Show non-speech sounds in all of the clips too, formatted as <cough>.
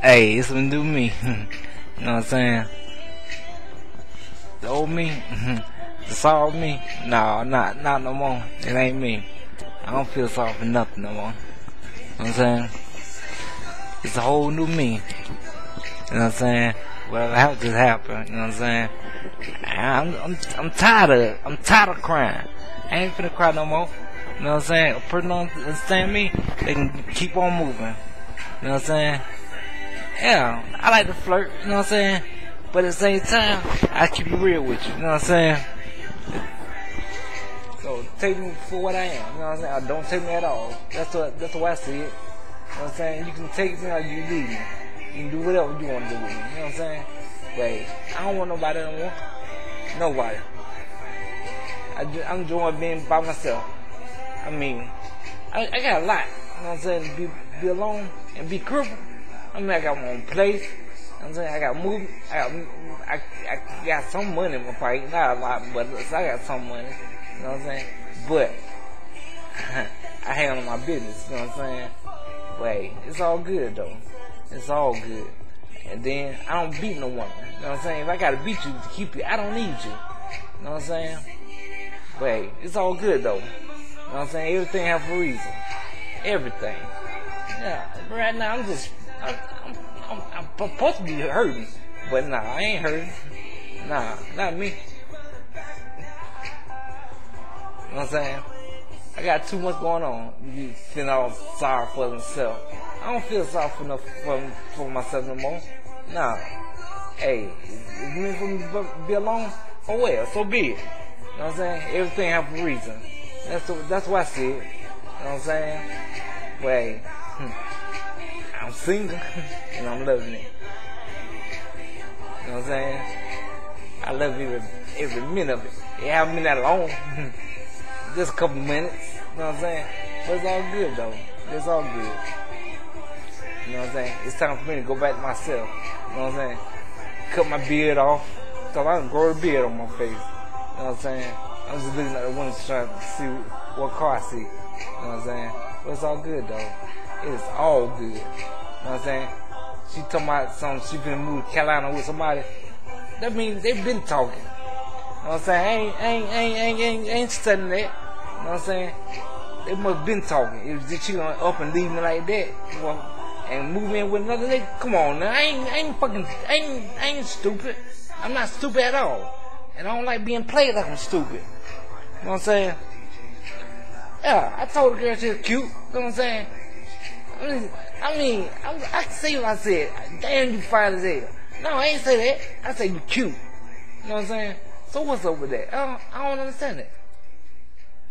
Hey, it's a new me. <laughs> you know what I'm saying? The old me, <laughs> the soft me. No, not not no more. It ain't me. I don't feel sorry for nothing no more. You know what I'm saying? It's a whole new me. You know what I'm saying? Whatever that just happened. You know what I'm saying? I'm I'm I'm tired of it. I'm tired of crying. I ain't finna cry no more. You know what I'm saying? A person don't understand me, they can keep on moving. You know what I'm saying? Yeah, I like to flirt, you know what I'm saying? But at the same time, I keep it real with you, you know what I'm saying? So take me for what I am, you know what I'm saying? Don't take me at all. That's what that's the way I see it. You know what I'm saying? You can take me or you leave me. You can do whatever you want to do with me, you know what I'm saying? But I don't want nobody no more. Nobody. I, I'm enjoying being by myself. I mean, I, I got a lot. You know what I'm saying? Be, be alone and be crippled. I mean, I got my own place. I'm saying? I got movie. I got, I, I got some money in my pocket. Not a lot, but I got some money. You know what I'm saying? But <laughs> I handle my business. You know what I'm saying? Wait, it's all good though. It's all good. And then I don't beat no woman. You know what I'm saying? If I gotta beat you to keep you, I don't need you. You know what I'm saying? Wait, it's all good though. You know what I'm saying? Everything have a reason. Everything. Yeah, right now I'm just, I'm supposed to be hurting. But nah, I ain't hurting. Nah, not me. You know what I'm saying? I got too much going on. You feeling all sorry for himself. I don't feel sorry for, for, for myself no more. Nah. Hey, if you mean for me to be alone, oh well, so be it. You know what I'm saying? Everything have a reason. That's the, that's what I see it. You know what I'm saying? Wait, hmm. I'm single and I'm loving it. You know what I'm saying? I love every every minute of it. It haven't been that long. <laughs> Just a couple minutes. You know what I'm saying? But it's all good though. It's all good. You know what I'm saying? It's time for me to go back to myself. You know what I'm saying? Cut my beard off. Cause I don't grow a beard on my face. You know what I'm saying? I'm just looking at the window trying to see what car I see. You know what I'm saying? But it's all good though. It's all good. You know what I'm saying? She talking about something, she been move to Carolina with somebody. That means they've been talking. You know what I'm saying? Ain't, ain't, ain't, ain't, ain't, studying that. You know what I'm saying? They must been talking. If she gonna up and leave me like that, well, and move in with another nigga, come on now. I ain't, I ain't fucking, I ain't, I ain't stupid. I'm not stupid at all. And I don't like being played like I'm stupid. You know what I'm saying? Yeah, I told the girl she was cute. You know what I'm saying? I mean, I mean, I, I can say what I said. Damn, you fine as hell. No, I ain't say that. I say you cute. You know what I'm saying? So what's up with that? I don't, I don't understand it.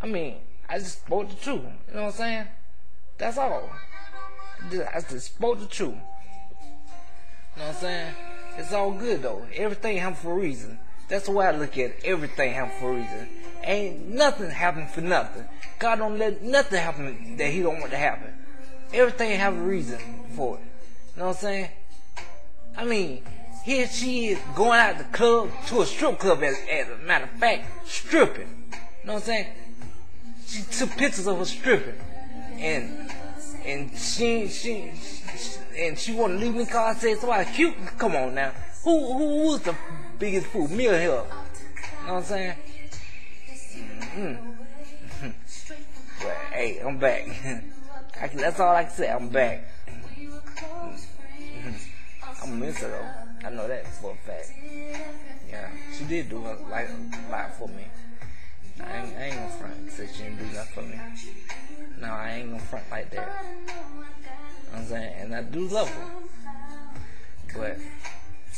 I mean, I just spoke the truth. You know what I'm saying? That's all. I just spoke the truth. You know what I'm saying? It's all good though. Everything happen for a reason. That's the way I look at it. Everything happen for a reason. Ain't nothing happen for nothing. God don't let nothing happen that He don't want to happen. Everything have a reason for it. You know what I'm saying? I mean, here she is going out the club to a strip club as, as a matter of fact, stripping. You know what I'm saying? She took pictures of her stripping. And and she she, she and she wanna leave me cause I said somebody cute. Come on now. Who who was the biggest fool? Me or her? You know what I'm saying? Mm-hmm. <laughs> Hey, I'm back. <laughs> I can, that's all I can say. I'm back. Mm-hmm. I'm a miss her though. I know that for a fact. Yeah, she did do a, like, a lot for me. I ain't, I ain't gonna front say she didn't do nothing for me. No, I ain't gonna front like that. You know what I'm saying? And I do love her. But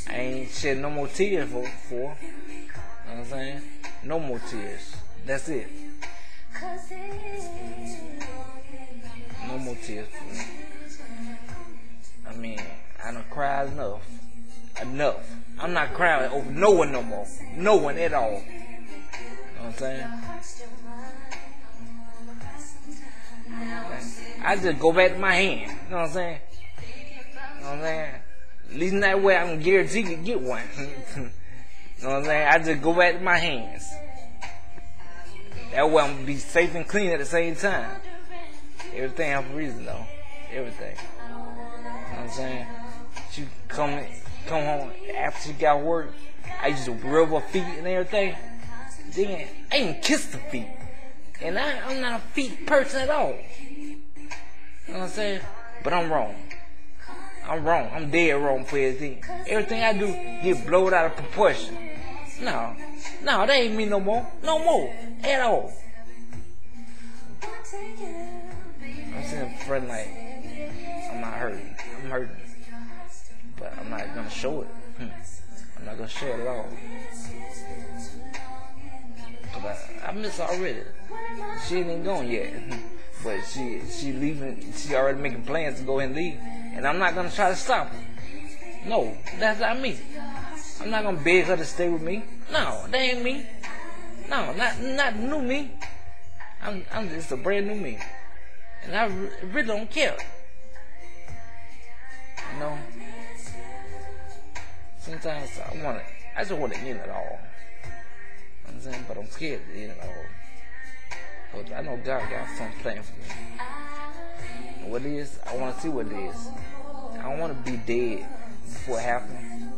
I ain't shed no more tears for, for. You know what I'm saying? No more tears. That's it. Me. I mean, I don't cry enough. Enough. I'm not crying over no one no more. No one at all. You know what I'm saying? I just go back to my hand. You know what I'm saying? You know what I'm saying? At least that way I'm guaranteed to get one. <laughs> you know what I'm saying? I just go back to my hands. That way I'm gonna be safe and clean at the same time. Everything have a reason though. Everything. You know what I'm saying? she come come home after she got work. I used to rub her feet and everything. Then I even kissed the feet. And I, I'm not a feet person at all. You know what I'm saying? But I'm wrong. I'm wrong. I'm dead wrong for everything. Everything I do get blown out of proportion. No. No, that ain't me no more. No more. At all. I'm front like I'm not hurting. I'm hurting. But I'm not gonna show it. Hmm. I'm not gonna show it at all. But I, I miss her already. She ain't even gone yet. But she she leaving she already making plans to go and leave. And I'm not gonna try to stop her. No, that's not me. I'm not gonna beg her to stay with me. No, that ain't me. No, not not new me. I'm I'm just a brand new me. And I really don't care. You know? Sometimes I wanna I just wanna end it all. I'm saying, but I'm scared to end it all. But I know God got something planned for me. What it is, I want to see what it is. I don't want to be dead before it happens.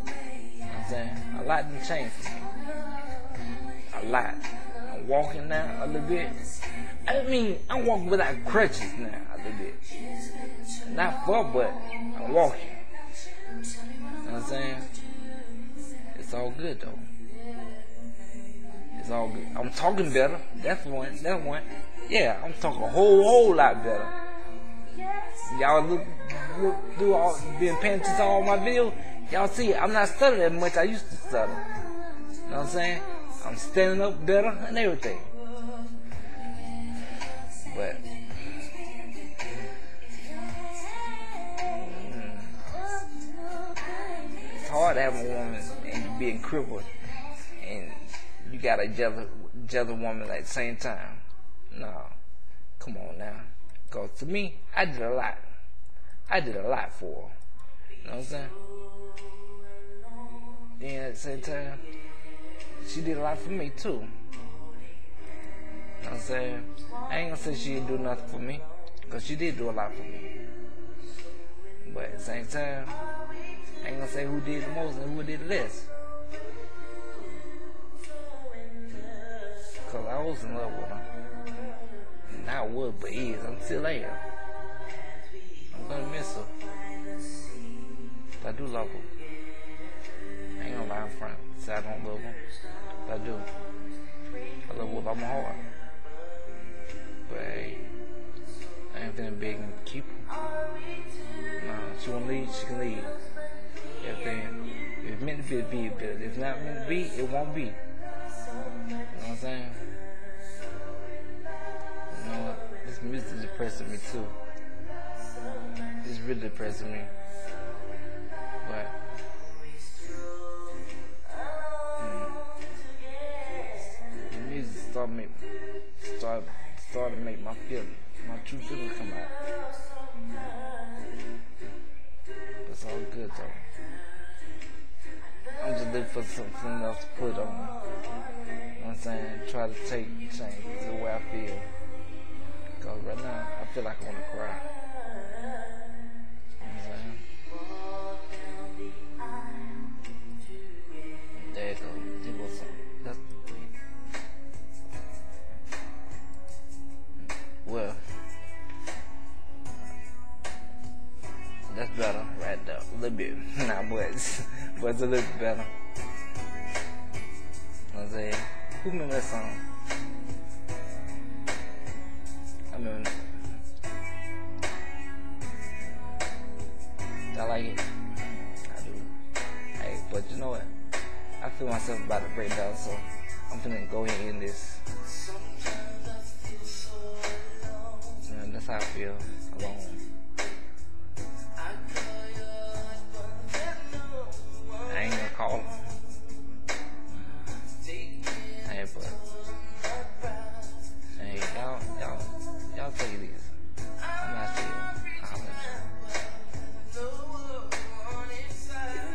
I'm saying? A lot done changed for me. A lot. I'm walking now a little bit. I mean, I'm walking without crutches now a little bit. Not far, but I'm walking. You know what I'm saying? It's all good though. It's all good. I'm talking better. That's one. That's one. Yeah, I'm talking a whole, whole lot better. Y'all look, look through all, been paying attention to all my videos. Y'all see, I'm not stuttering as much I used to stutter. You know what I'm saying? I'm standing up better and everything. But mm, it's hard to have a woman and being crippled and you got a jealous, jealous woman at the same time. No. Come on now. Because to me, I did a lot. I did a lot for her. You know what I'm saying? Then at the same time, she did a lot for me too. Saying? I ain't gonna say she didn't do nothing for me. Because she did do a lot for me. But at the same time, I ain't gonna say who did the most and who did the less. Cause I was in love with her. Not would, but is. I'm still. I'm gonna miss her. But I do love her. I ain't gonna lie in front. Say I don't love her. But I do. I love her with all my heart. But finna beg and keep. Nah, she wanna leave, she can leave. Everything. If it's meant to be, it be. But if not meant to be, it won't be. You know what I'm saying? You know? This music is depressing me too. It's really depressing me. For something else to put on. You know I'm saying? Try to take change the way I feel. Cause right now, I feel like I want to cry. I'm saying? There you go. Goes some. That's, well, that's better right there. A little bit. <laughs> Not much. but it's a little better. Who remember that song? I. I like it. I do. Hey, but you know what? I feel myself about to break down, so I'm finna go ahead and end this. And that's how I feel.